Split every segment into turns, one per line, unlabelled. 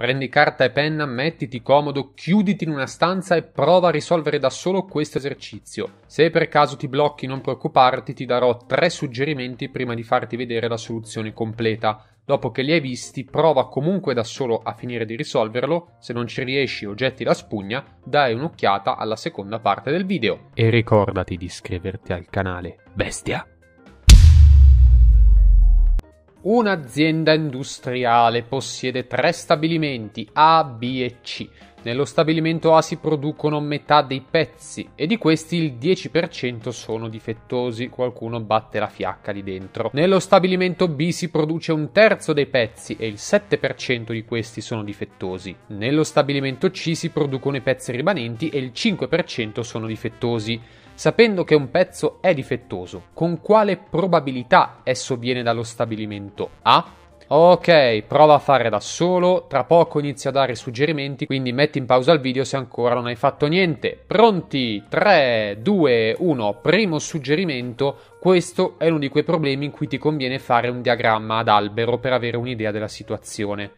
prendi carta e penna, mettiti comodo, chiuditi in una stanza e prova a risolvere da solo questo esercizio. Se per caso ti blocchi non preoccuparti, ti darò tre suggerimenti prima di farti vedere la soluzione completa. Dopo che li hai visti, prova comunque da solo a finire di risolverlo, se non ci riesci o getti la spugna, dai un'occhiata alla seconda parte del video. E ricordati di iscriverti al canale. Bestia! Un'azienda industriale possiede tre stabilimenti A, B e C. Nello stabilimento A si producono metà dei pezzi e di questi il 10% sono difettosi, qualcuno batte la fiacca lì dentro. Nello stabilimento B si produce un terzo dei pezzi e il 7% di questi sono difettosi. Nello stabilimento C si producono i pezzi rimanenti e il 5% sono difettosi. Sapendo che un pezzo è difettoso, con quale probabilità esso viene dallo stabilimento A? Ok, prova a fare da solo, tra poco inizio a dare suggerimenti, quindi metti in pausa il video se ancora non hai fatto niente. Pronti? 3, 2, 1, primo suggerimento. Questo è uno di quei problemi in cui ti conviene fare un diagramma ad albero per avere un'idea della situazione.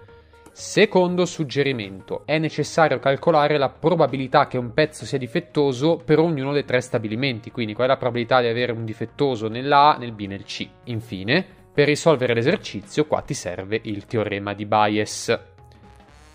Secondo suggerimento, è necessario calcolare la probabilità che un pezzo sia difettoso per ognuno dei tre stabilimenti, quindi qual è la probabilità di avere un difettoso nella nel B e nel C. Infine, per risolvere l'esercizio qua ti serve il teorema di Bayes.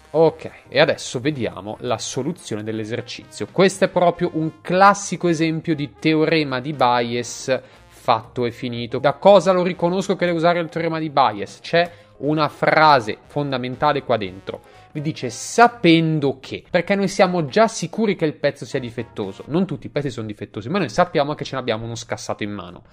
Ok, e adesso vediamo la soluzione dell'esercizio. Questo è proprio un classico esempio di teorema di Bayes fatto e finito. Da cosa lo riconosco che devo usare il teorema di Bayes? C'è una frase fondamentale qua dentro. Vi dice sapendo che, perché noi siamo già sicuri che il pezzo sia difettoso. Non tutti i pezzi sono difettosi, ma noi sappiamo che ce ne abbiamo uno scassato in mano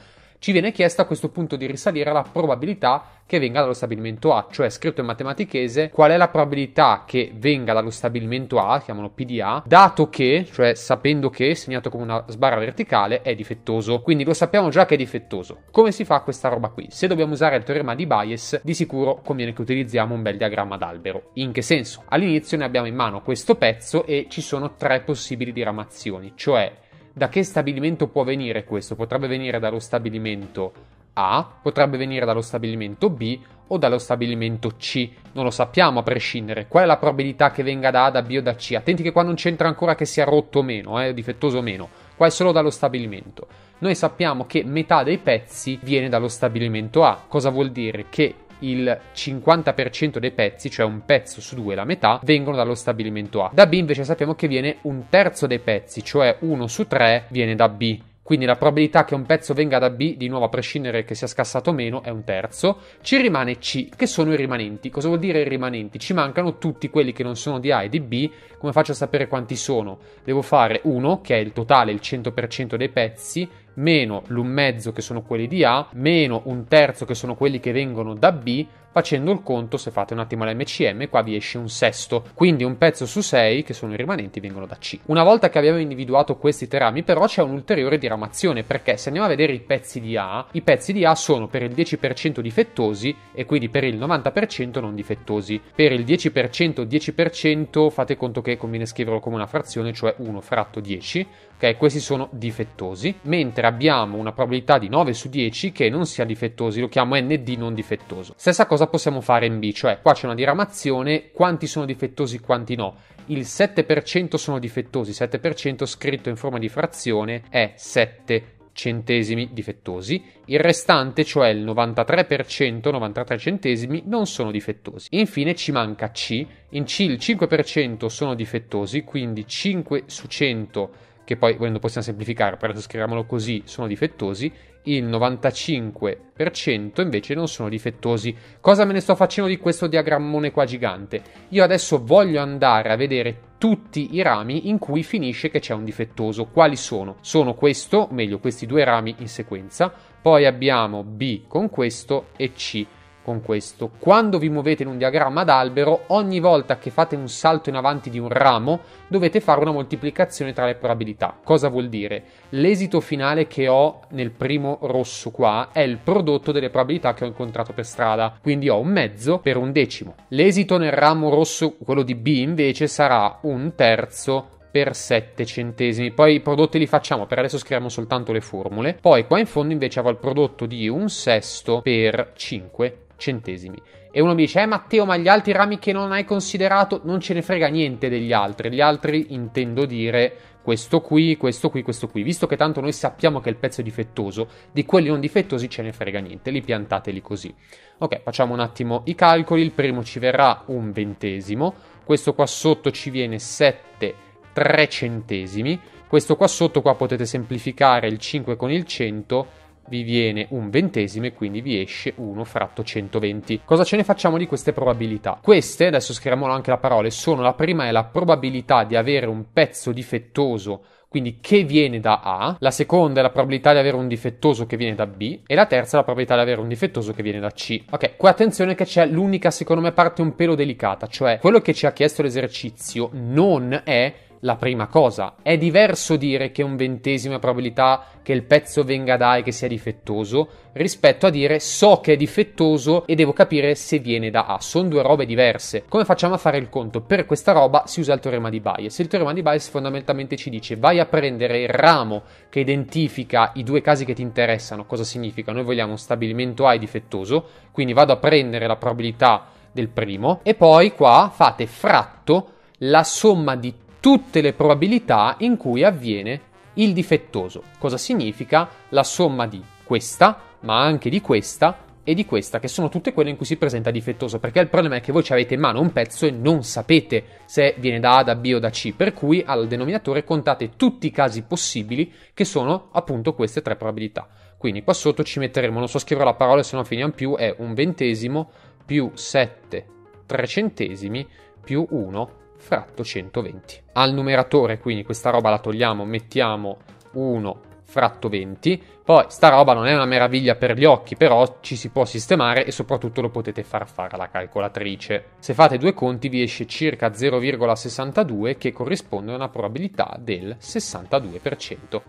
ci viene chiesto a questo punto di risalire la probabilità che venga dallo stabilimento A, cioè scritto in matematichese qual è la probabilità che venga dallo stabilimento A, chiamano PDA, dato che, cioè sapendo che, segnato come una sbarra verticale, è difettoso. Quindi lo sappiamo già che è difettoso. Come si fa questa roba qui? Se dobbiamo usare il teorema di Bayes, di sicuro conviene che utilizziamo un bel diagramma d'albero. In che senso? All'inizio ne abbiamo in mano questo pezzo e ci sono tre possibili diramazioni, cioè da che stabilimento può venire questo? Potrebbe venire dallo stabilimento A, potrebbe venire dallo stabilimento B o dallo stabilimento C. Non lo sappiamo a prescindere. Qual è la probabilità che venga da A, da B o da C? Attenti che qua non c'entra ancora che sia rotto o meno, eh, difettoso o meno. Qua è solo dallo stabilimento. Noi sappiamo che metà dei pezzi viene dallo stabilimento A. Cosa vuol dire? Che il 50% dei pezzi, cioè un pezzo su due, la metà, vengono dallo stabilimento A. Da B invece sappiamo che viene un terzo dei pezzi, cioè uno su tre, viene da B. Quindi la probabilità che un pezzo venga da B, di nuovo a prescindere che sia scassato o meno, è un terzo. Ci rimane C, che sono i rimanenti. Cosa vuol dire i rimanenti? Ci mancano tutti quelli che non sono di A e di B. Come faccio a sapere quanti sono? Devo fare 1, che è il totale, il 100% dei pezzi, meno l'un mezzo che sono quelli di A, meno un terzo che sono quelli che vengono da B, facendo il conto, se fate un attimo l'MCM, qua vi esce un sesto. Quindi un pezzo su 6, che sono i rimanenti, vengono da C. Una volta che abbiamo individuato questi terami, però c'è un'ulteriore diramazione, perché se andiamo a vedere i pezzi di A, i pezzi di A sono per il 10% difettosi e quindi per il 90% non difettosi. Per il 10% 10% fate conto che conviene scriverlo come una frazione, cioè 1 fratto 10, ok? Questi sono difettosi, mentre abbiamo una probabilità di 9 su 10 che non sia difettosi, lo chiamo ND non difettoso. Stessa cosa possiamo fare in B, cioè qua c'è una diramazione, quanti sono difettosi, quanti no. Il 7% sono difettosi, 7% scritto in forma di frazione è 7 centesimi difettosi, il restante, cioè il 93%, 93 centesimi, non sono difettosi. Infine ci manca C, in C il 5% sono difettosi, quindi 5 su 100 che poi volendo possiamo semplificare, per adesso scriviamolo così, sono difettosi, il 95% invece non sono difettosi. Cosa me ne sto facendo di questo diagrammone qua gigante? Io adesso voglio andare a vedere tutti i rami in cui finisce che c'è un difettoso. Quali sono? Sono questo, meglio questi due rami in sequenza, poi abbiamo B con questo e C con questo. Quando vi muovete in un diagramma d'albero, ogni volta che fate un salto in avanti di un ramo, dovete fare una moltiplicazione tra le probabilità. Cosa vuol dire? L'esito finale che ho nel primo rosso qua è il prodotto delle probabilità che ho incontrato per strada. Quindi ho un mezzo per un decimo. L'esito nel ramo rosso, quello di B, invece sarà un terzo per 7 centesimi. Poi i prodotti li facciamo, per adesso scriviamo soltanto le formule. Poi qua in fondo invece avrò il prodotto di un sesto per 5 centesimi. E uno mi dice, eh Matteo, ma gli altri rami che non hai considerato, non ce ne frega niente degli altri. Gli altri intendo dire questo qui, questo qui, questo qui. Visto che tanto noi sappiamo che il pezzo è difettoso, di quelli non difettosi ce ne frega niente, li piantateli così. Ok, facciamo un attimo i calcoli. Il primo ci verrà un ventesimo, questo qua sotto ci viene 7 3 centesimi, questo qua sotto qua potete semplificare il 5 con il 100 vi viene un ventesimo e quindi vi esce 1 fratto 120. Cosa ce ne facciamo di queste probabilità? Queste, adesso scriviamolo anche la parola, sono la prima è la probabilità di avere un pezzo difettoso quindi che viene da A, la seconda è la probabilità di avere un difettoso che viene da B e la terza è la probabilità di avere un difettoso che viene da C. Ok, qua attenzione che c'è l'unica secondo me parte un pelo delicata, cioè quello che ci ha chiesto l'esercizio non è la prima cosa. È diverso dire che un ventesimo è probabilità che il pezzo venga da e che sia difettoso rispetto a dire so che è difettoso e devo capire se viene da A. Sono due robe diverse. Come facciamo a fare il conto? Per questa roba si usa il teorema di Bayes. Il teorema di Bayes fondamentalmente ci dice vai a prendere il ramo che identifica i due casi che ti interessano. Cosa significa? Noi vogliamo un stabilimento A e difettoso, quindi vado a prendere la probabilità del primo e poi qua fate fratto la somma di tutte le probabilità in cui avviene il difettoso. Cosa significa? La somma di questa, ma anche di questa e di questa, che sono tutte quelle in cui si presenta difettoso, perché il problema è che voi ci avete in mano un pezzo e non sapete se viene da A, da B o da C, per cui al denominatore contate tutti i casi possibili, che sono appunto queste tre probabilità. Quindi qua sotto ci metteremo, non so scrivere la parola se no finiamo più, è un ventesimo più 7 tre centesimi più 1 fratto 120. Al numeratore, quindi questa roba la togliamo, mettiamo 1 fratto 20. Poi sta roba non è una meraviglia per gli occhi, però ci si può sistemare e soprattutto lo potete far fare alla calcolatrice. Se fate due conti vi esce circa 0,62 che corrisponde a una probabilità del 62%.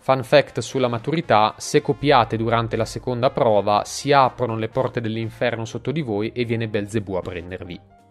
Fun fact sulla maturità, se copiate durante la seconda prova si aprono le porte dell'inferno sotto di voi e viene Belzebù a prendervi.